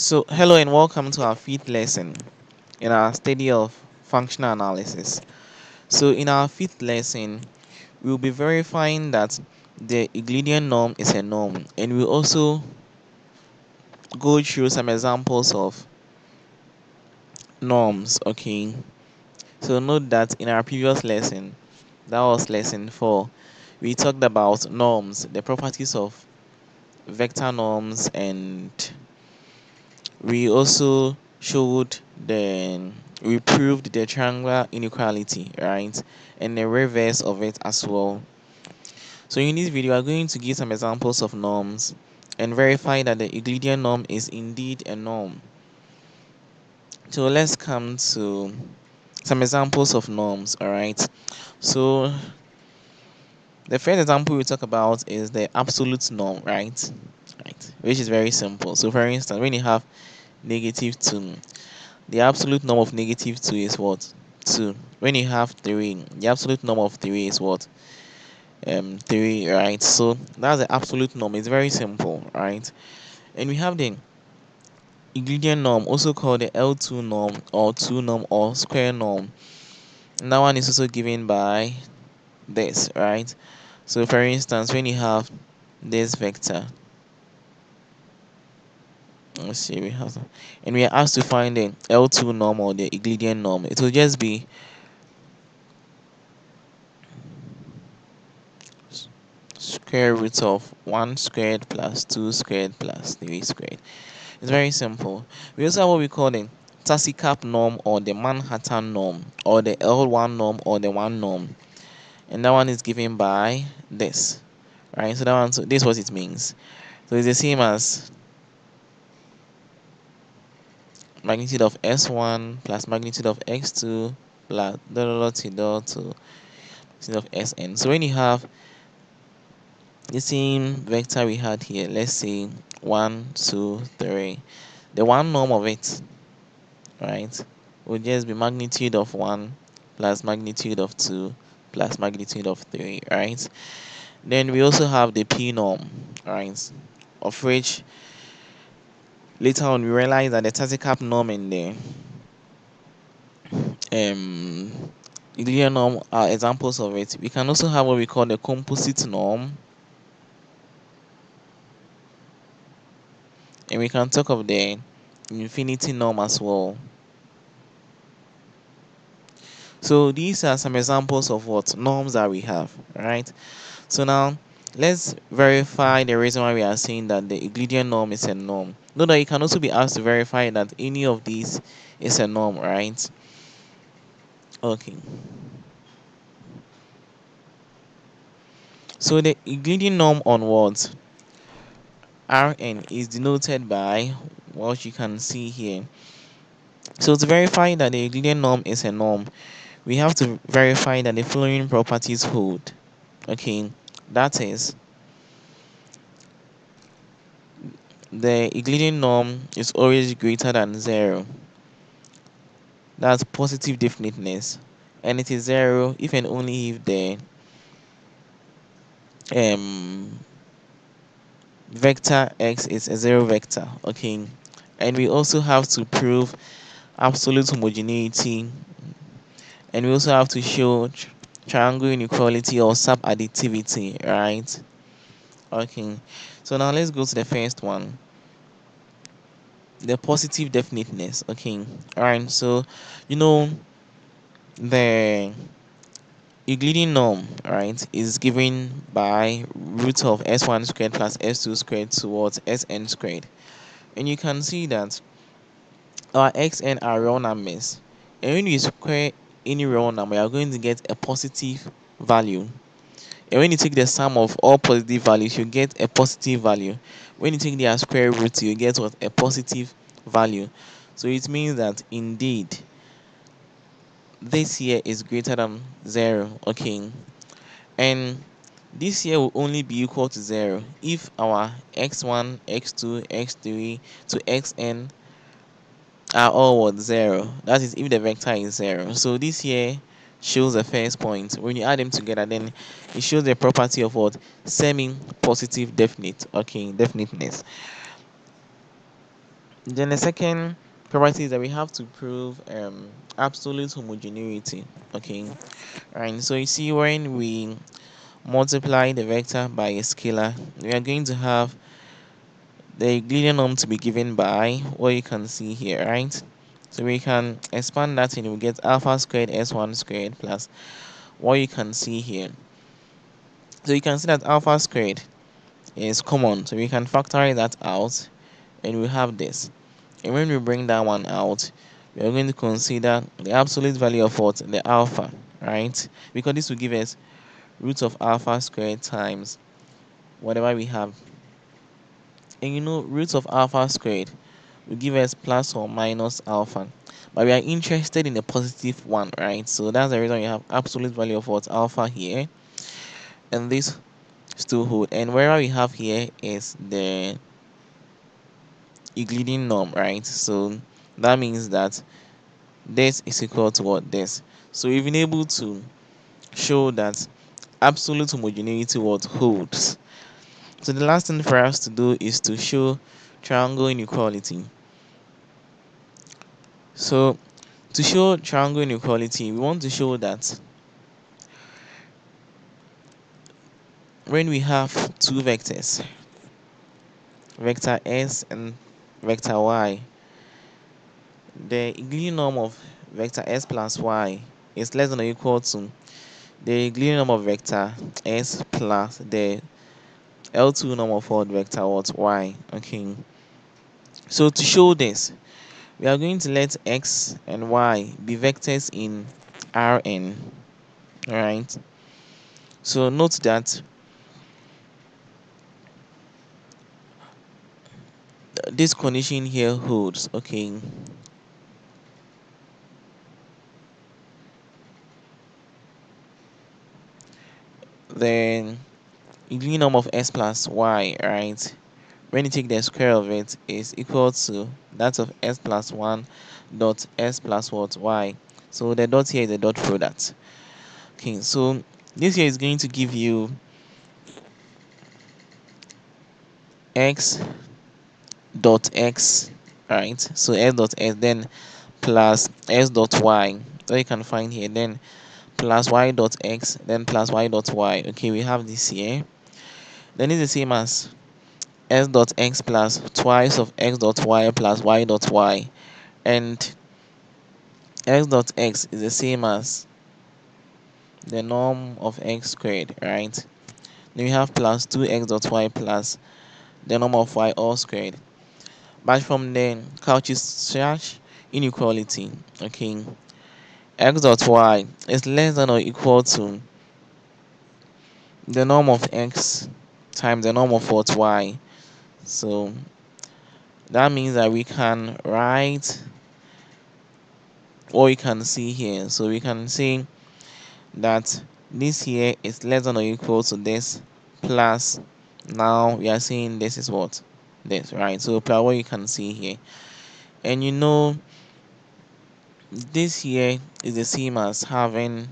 So, hello and welcome to our fifth lesson in our study of functional analysis. So, in our fifth lesson, we will be verifying that the Euclidean norm is a norm, and we'll also go through some examples of norms. Okay, so note that in our previous lesson, that was lesson four, we talked about norms, the properties of vector norms and we also showed the we proved the triangular inequality right? And the reverse of it as well. So in this video i'm going to give some examples of norms and verify that the euclidean norm is indeed a norm. So let's come to some examples of norms all right so the first example we talk about is the absolute norm right right which is very simple. So for instance when you have negative 2 the absolute norm of negative 2 is what? 2 when you have 3 the absolute norm of 3 is what? Um 3 right? So that's the absolute norm. It's very simple right? And we have the Euclidean norm also called the L2 norm or 2 norm or square norm. And that one is also given by this right? So for instance when you have this vector let's see we have and we are asked to find the L2 norm or the Euclidean norm. It will just be square root of 1 squared plus 2 squared plus 3 squared. It's very simple. We also have what we call the taxicab norm or the Manhattan norm or the L1 norm or the 1 norm. And that one is given by this right? So that one so this is what it means. So it's the same as magnitude of s1 plus magnitude of x2 plus dot dot to dot to magnitude of sn. So when you have the same vector we had here, let's say 1, 2, 3, the one norm of it, right, would just be magnitude of 1 plus magnitude of 2 plus magnitude of 3, right? Then we also have the p norm, right, of which later on we realized that the taxicab norm and the um Euclidean norm are examples of it. We can also have what we call the composite norm. And we can talk of the infinity norm as well. So these are some examples of what norms that we have, right? So now let's verify the reason why we are saying that the Euclidean norm is a norm. Note that you can also be asked to verify that any of these is a norm, right? Okay. So the Euclidean norm on what? Rn is denoted by what you can see here. So to verify that the Euclidean norm is a norm, we have to verify that the following properties hold. Okay, that is the Euclidean norm is always greater than zero. That's positive definiteness. And it is zero if and only if the um vector x is a zero vector. Okay. And we also have to prove absolute homogeneity. And we also have to show triangle inequality or subadditivity, right? Okay. So now let's go to the first one. The positive definiteness. Okay. Alright, so you know the Euclidean norm, right, is given by root of s1 squared plus s2 squared towards sn squared. And you can see that our xn are real numbers. And when you square any real number, you are going to get a positive value. And when you take the sum of all positive values you get a positive value. When you take their square root you get what? A positive value. So it means that indeed this year is greater than 0 okay? And this year will only be equal to 0 if our x1 x2 x3 to xn are all what 0 that is if the vector is 0 so this here shows the first point. When you add them together, then it shows the property of what semi-positive definite. Okay, definiteness. then the second property is that we have to prove um, absolute homogeneity okay right so you see when we multiply the vector by a scalar we are going to have the Euclidean norm to be given by what you can see here right? So we can expand that and we get alpha squared s1 squared plus what you can see here. So you can see that alpha squared is common. So we can factor that out and we have this. And when we bring that one out we are going to consider the absolute value of what? The alpha right? Because this will give us root of alpha squared times whatever we have and you know root of alpha squared will give us plus or minus alpha. But we are interested in the positive one right? So that's the reason you have absolute value of what? Alpha here. And this still hold and wherever we have here is the Euclidean norm, right? So that means that this is equal to what? This. So we've been able to show that absolute homogeneity what? Holds. So the last thing for us to do is to show triangle inequality. So to show triangle inequality, we want to show that when we have two vectors, vector s and vector y. The Euclidean norm of vector s plus y is less than or equal to the Euclidean norm of vector s plus the L2 norm of what vector what y. Okay. So to show this, we are going to let x and y be vectors in Rn. Alright. So note that this condition here holds okay then the norm of s plus y right? When you take the square of it is equal to that of s plus 1 dot s plus what? Y. So the dot here is the dot product. Okay so this here is going to give you x dot x right? So s dot s then plus s dot y. So you can find here then plus y dot x then plus y dot y. Okay we have this here then it's the same as s dot x plus twice of x dot y plus y dot y. And x dot x is the same as the norm of x squared right? Then we have plus 2x dot y plus the norm of y all squared. But from the Cauchy-Schwarz inequality, okay, x dot y is less than or equal to the norm of x times the norm of what y. So that means that we can write what we can see here. So we can see that this here is less than or equal to this plus now we are seeing this is what this right so plus what you can see here and you know this here is the same as having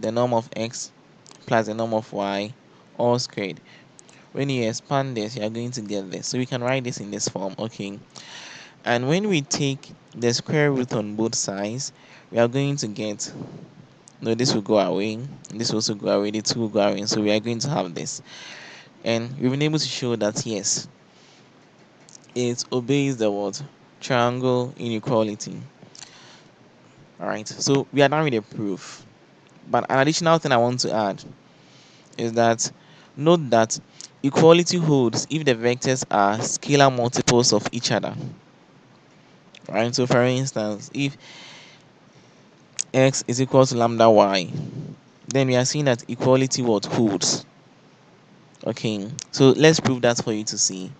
the norm of x plus the norm of y all squared when you expand this you are going to get this. So we can write this in this form okay? And when we take the square root on both sides we are going to get no this will go away. This will also go away. The two will go away. So we are going to have this. And we've been able to show that yes it obeys the word triangle inequality. All right so we are done with the proof. But an additional thing i want to add is that note that equality holds if the vectors are scalar multiples of each other right so for instance if x is equal to lambda y then we are seeing that equality what holds okay so let's prove that for you to see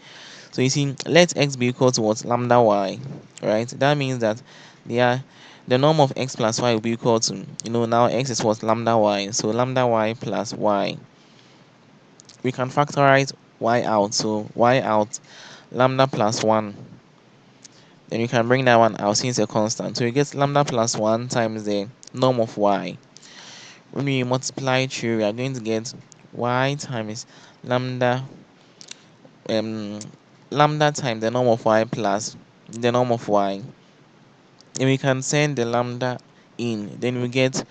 so you see, let x be equal to what? Lambda y, right? That means that they are the norm of x plus y will be equal to, you know, now x is what? Lambda y. So lambda y plus y. We can factorize y out. So y out, lambda plus 1. Then you can bring that one out since it's a constant. So you get lambda plus 1 times the norm of y. When we multiply through, we are going to get y times lambda um lambda times the norm of y plus the norm of y and we can send the lambda in then we get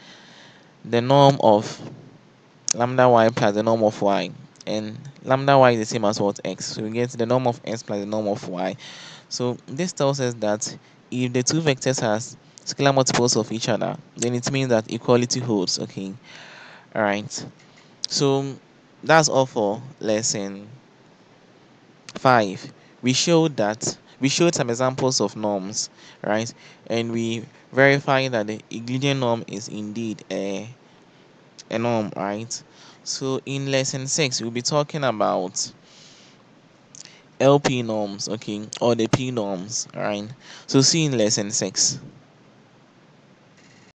the norm of lambda y plus the norm of y and lambda y is the same as what x. So we get the norm of x plus the norm of y. So this tells us that if the two vectors are scalar multiples of each other then it means that equality holds okay? All right so that's all for lesson five. We showed that we showed some examples of norms right? And we verified that the euclidean norm is indeed a a norm right so in lesson six we'll be talking about lp norms okay or the p norms right? So see in lesson six